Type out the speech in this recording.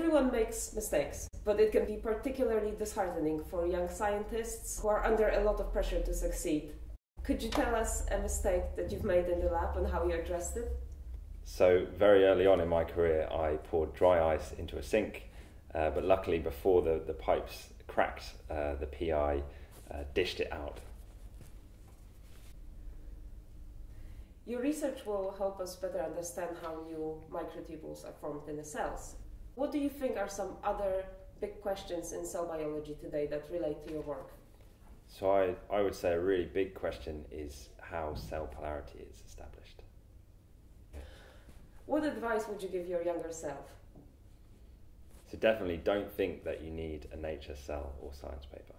Everyone makes mistakes, but it can be particularly disheartening for young scientists who are under a lot of pressure to succeed. Could you tell us a mistake that you've made in the lab and how you addressed it? So, very early on in my career, I poured dry ice into a sink, uh, but luckily, before the, the pipes cracked, uh, the PI uh, dished it out. Your research will help us better understand how new microtubules are formed in the cells. What do you think are some other big questions in cell biology today that relate to your work? So, I, I would say a really big question is how cell polarity is established. What advice would you give your younger self? So, definitely don't think that you need a Nature Cell or Science paper.